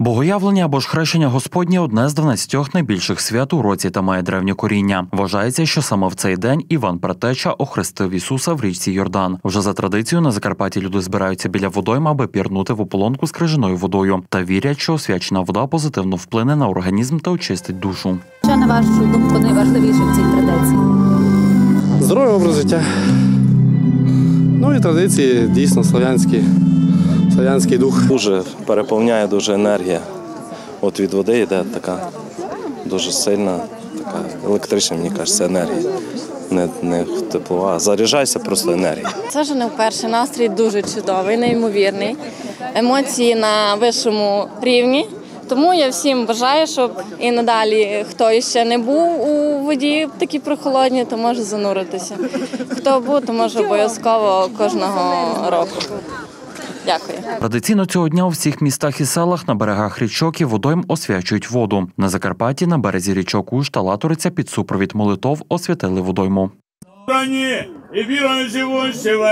Богоявлення або ж хрещення Господнє одне з 12 найбільших свят у році та має древнє коріння. Вважається, що саме в цей день Іван Претеча охрестив Ісуса в річці Йордан. Вже за традицією на Закарпатті люди збираються біля водойма, аби пірнути в ополонку з крижаною водою та вірять, що освячена вода позитивно вплине на організм та очистить душу. Що на вашу думку найважливіше в цій традиції? Здоровий образ життя. Ну і традиції дійсно славянські, славянський дух. Дуже переповняє дуже енергія. От від води йде така дуже сильна, така електрична, мені кажеться, енергія. Не, не теплова. Заряджайся просто енергією. Це вже не вперше. Настрій дуже чудовий, неймовірний. Емоції на вищому рівні. Тому я всім бажаю, щоб і надалі хто ще не був у воді такі прохолодні, то може зануритися. Хто був, то може обов'язково кожного року. Дякую. Традиційно цього дня у всіх містах і селах на берегах річок і водойм освячують воду. На Закарпатті на березі річок Уж та Латориця під супровід молитов освятили водойму. Они и вірою живущего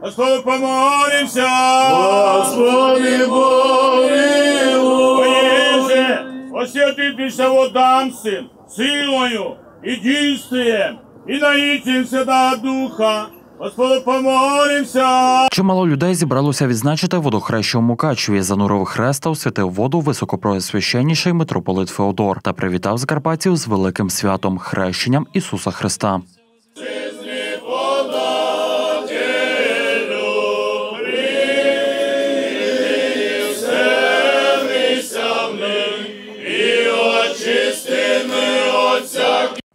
Господу помолимся. Господи помилуй. Поеже, освятитися водам сим, силою і дійствием, і наїтимся до Духа. Господу помолимся. Чимало людей зібралося відзначити водохрещу у Мукачеві. Занурив хреста та освятив воду високопросвященніший митрополит Феодор та привітав закарпатців з великим святом хрещенням Ісуса Христа.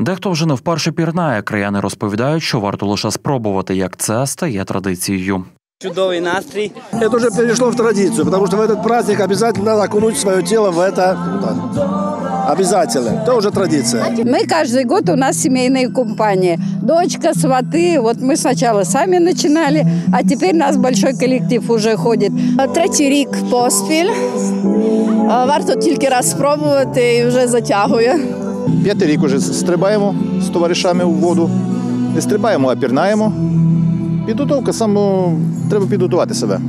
Дехто вже не вперше пірнає. Краяни розповідають, що варто лише спробувати, як це стає традицією. Чудовий настрій. Это уже перешло в традицию, потому что в этот праздник обязательно надо окунуть свое тело в это. да. Обязательно. Это уже традиция. Мы каждый год у нас семейные компании. Дочка, сваты. Вот мы сначала сами начинали, а теперь нас большой коллектив уже ходит. Третій рік поспіль. Варто тільки раз спробувати і вже затягує. П'ятий рік уже стрибаємо з товаришами у воду. Не стрибаємо, а пірнаємо. Підготовка саме треба підготувати себе.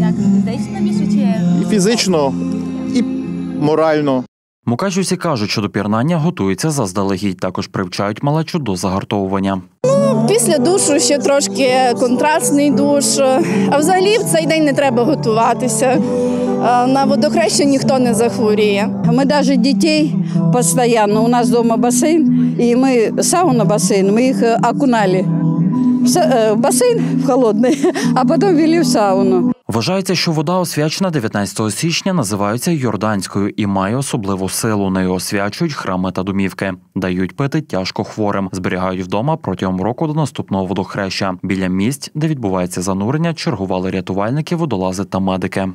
Як фізично більше чи І фізично, і морально. Мукачівці кажуть, що до пірнання готуються заздалегідь. Також привчають малечу до загартовування. Після душу ще трошки контрастний душ. А взагалі в цей день не треба готуватися На водохрещення ніхто не захворіє. Мы даже детей постоянно, у нас дома бассейн, и мы сауна бассейн, мы их э, окунали в са- э, в бассейн в холодный, а потом вели в сауну. Вважається, що вода освячена 19 січня називається Йорданською і має особливу силу. Нею освячують храми та домівки, дають пити тяжко хворим, зберігають вдома протягом року до наступного водохреща. Біля місць, де відбувається занурення, чергували рятувальники, водолази та медики.